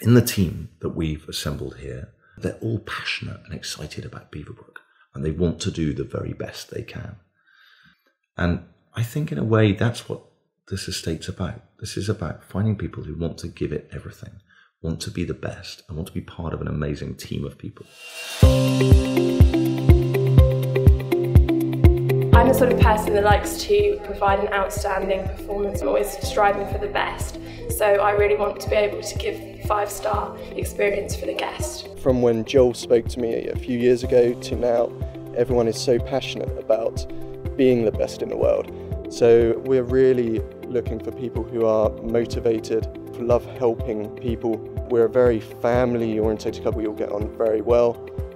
in the team that we've assembled here, they're all passionate and excited about Beaverbrook and they want to do the very best they can. And I think, in a way, that's what this estate's about. This is about finding people who want to give it everything, want to be the best, and want to be part of an amazing team of people. I'm the sort of person that likes to provide an outstanding performance. I'm always striving for the best. So I really want to be able to give five star experience for the guest. From when Joel spoke to me a few years ago to now, everyone is so passionate about being the best in the world. So we're really looking for people who are motivated, love helping people. We're a very family orientated club, we all get on very well.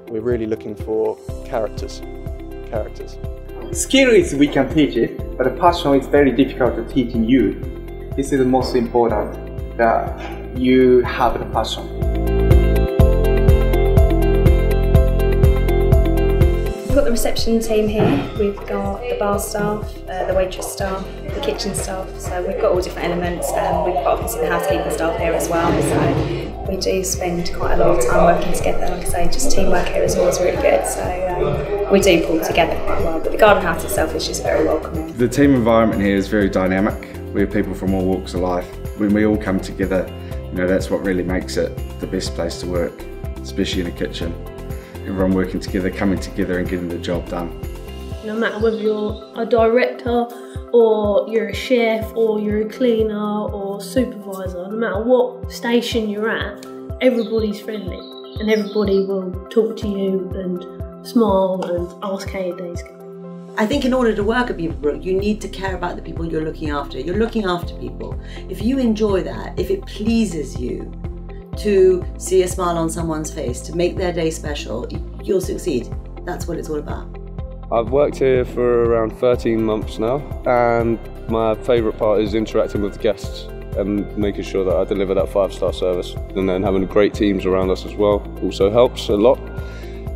We're really looking for characters. Characters. Skill is we can teach it, but passion is very difficult to teach in you. This is the most important that you have the passion. We've got the reception team here, we've got the bar staff, uh, the waitress staff, the kitchen staff, so we've got all different elements and we've got obviously the housekeeping staff here as well, so we do spend quite a lot of time working together, like I say, just teamwork here is always really good, so um, we do pull together quite well, but the garden house itself is just very welcoming. The team environment here is very dynamic, we have people from all walks of life. When we all come together, you know, that's what really makes it the best place to work, especially in a kitchen everyone working together, coming together and getting the job done. No matter whether you're a director or you're a chef or you're a cleaner or supervisor, no matter what station you're at, everybody's friendly and everybody will talk to you and smile and ask how your day's going. I think in order to work at Beaverbrook, you need to care about the people you're looking after. You're looking after people. If you enjoy that, if it pleases you, to see a smile on someone's face, to make their day special, you'll succeed. That's what it's all about. I've worked here for around 13 months now, and my favourite part is interacting with the guests and making sure that I deliver that five star service. And then having great teams around us as well also helps a lot.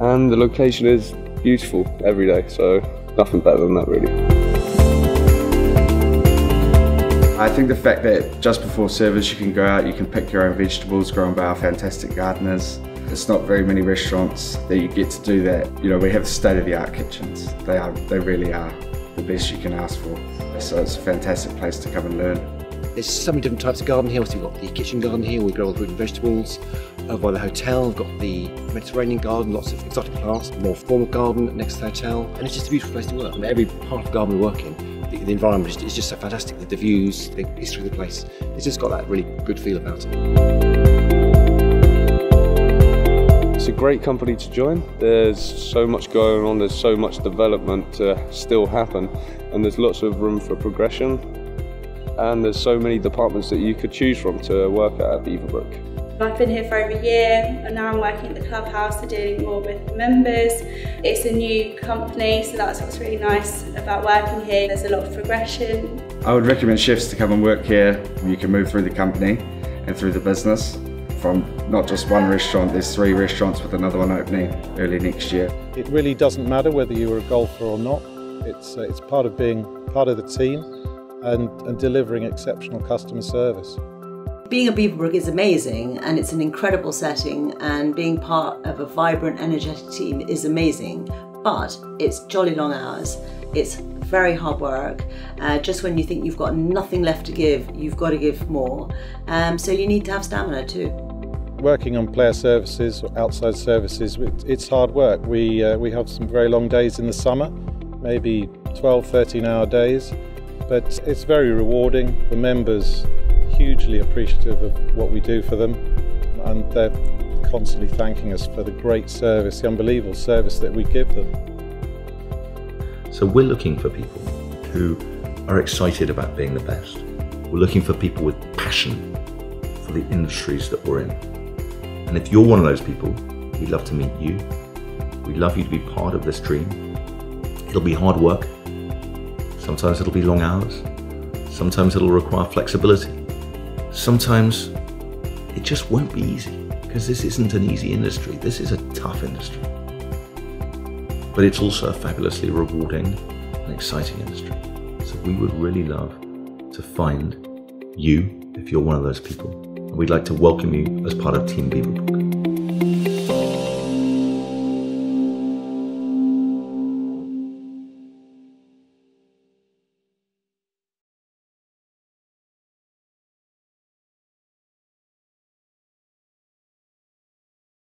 And the location is beautiful every day, so nothing better than that, really. I think the fact that just before service you can go out, you can pick your own vegetables grown by our fantastic gardeners. It's not very many restaurants that you get to do that. You know, we have state-of-the-art kitchens. They are, they really are the best you can ask for. So it's a fantastic place to come and learn. There's so many different types of garden here. We've got the kitchen garden here, where we grow all the fruit and vegetables. Over by the hotel, we've got the Mediterranean garden, lots of exotic plants, more formal garden next to the hotel. And it's just a beautiful place to work. I mean, every part of the garden we work in the, the environment is just so fantastic. The, the views, the history of the place, it's just got that really good feel about it. It's a great company to join. There's so much going on, there's so much development to still happen, and there's lots of room for progression. And there's so many departments that you could choose from to work at at Beaverbrook. I've been here for over a year and now I'm working at the clubhouse so dealing more with members. It's a new company so that's what's really nice about working here. There's a lot of progression. I would recommend chefs to come and work here. You can move through the company and through the business from not just one restaurant, there's three restaurants with another one opening early next year. It really doesn't matter whether you're a golfer or not. It's, uh, it's part of being part of the team and, and delivering exceptional customer service. Being a Beaverbrook is amazing and it's an incredible setting and being part of a vibrant, energetic team is amazing, but it's jolly long hours. It's very hard work. Uh, just when you think you've got nothing left to give, you've got to give more. Um, so you need to have stamina too. Working on player services or outside services, it's hard work. We, uh, we have some very long days in the summer, maybe 12, 13 hour days, but it's very rewarding. The members hugely appreciative of what we do for them and they're constantly thanking us for the great service, the unbelievable service that we give them. So we're looking for people who are excited about being the best. We're looking for people with passion for the industries that we're in. And if you're one of those people, we'd love to meet you. We'd love you to be part of this dream. It'll be hard work. Sometimes it'll be long hours. Sometimes it'll require flexibility sometimes it just won't be easy because this isn't an easy industry. This is a tough industry. But it's also a fabulously rewarding and exciting industry. So we would really love to find you, if you're one of those people, We'd like to welcome you as part of Team Beaverbrook.